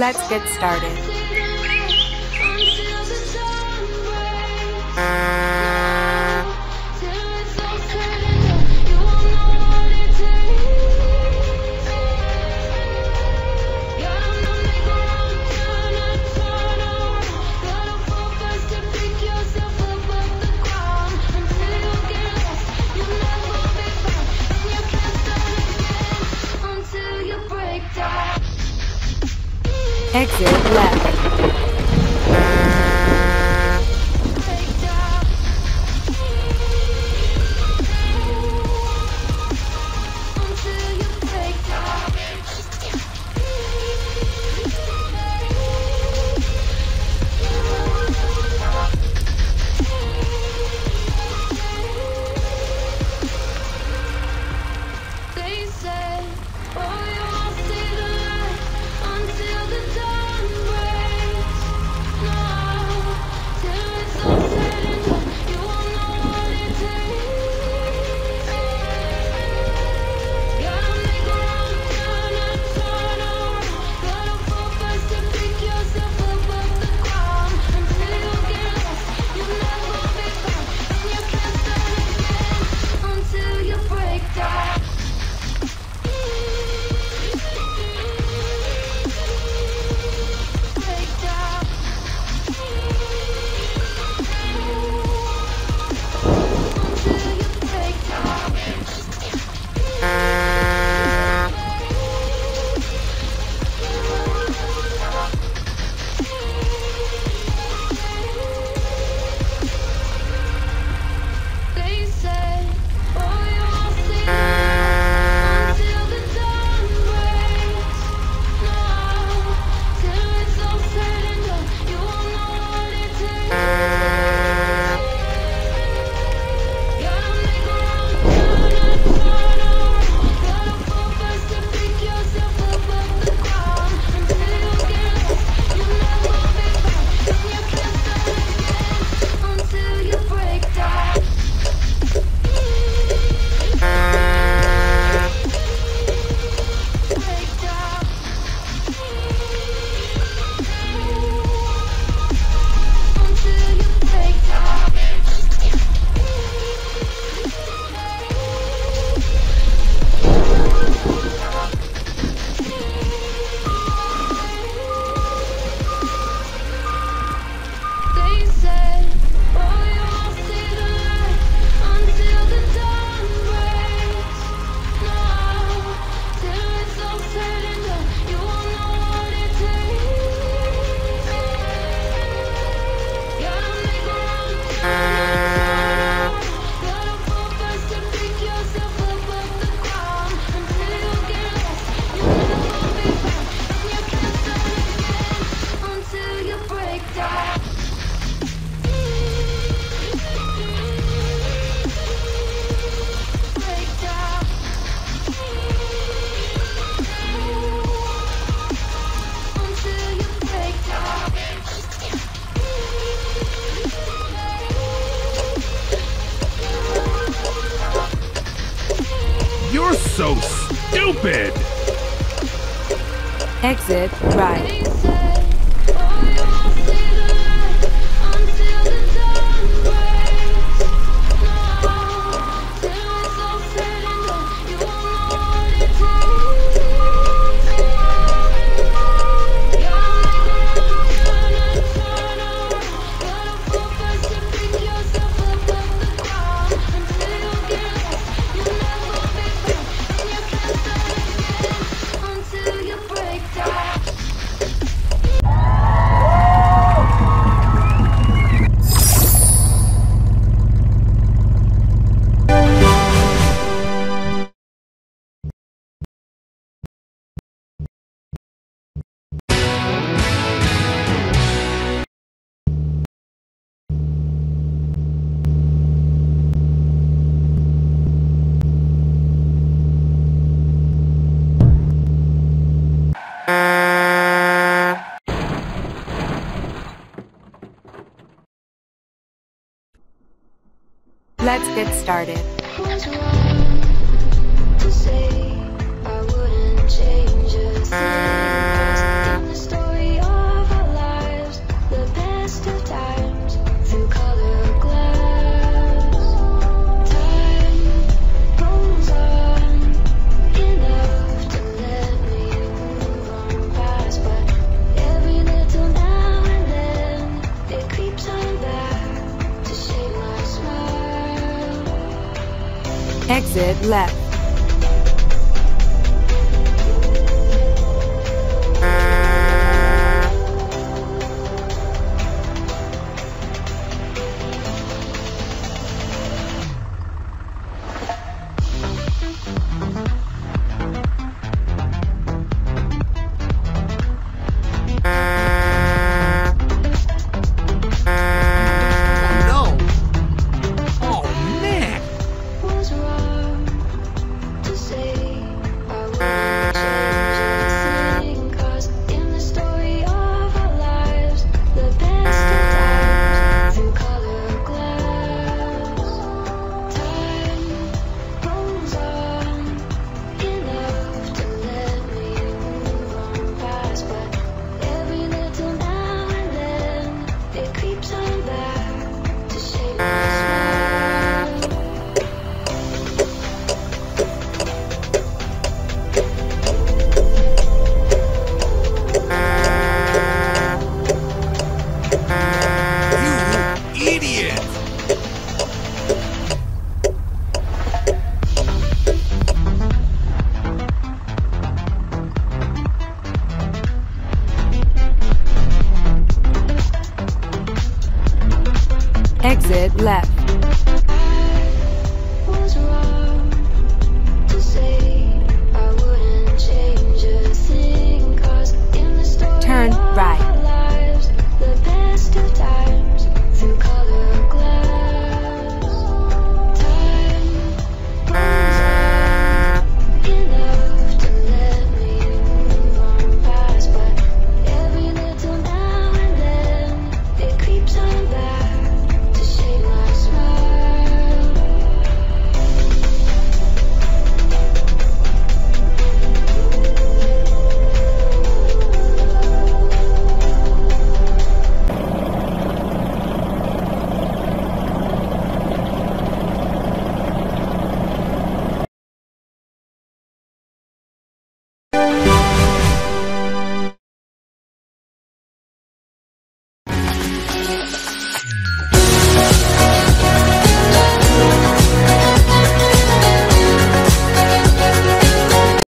Let's get started. Exit left. so stupid! Exit right. Let's get started. Exit left.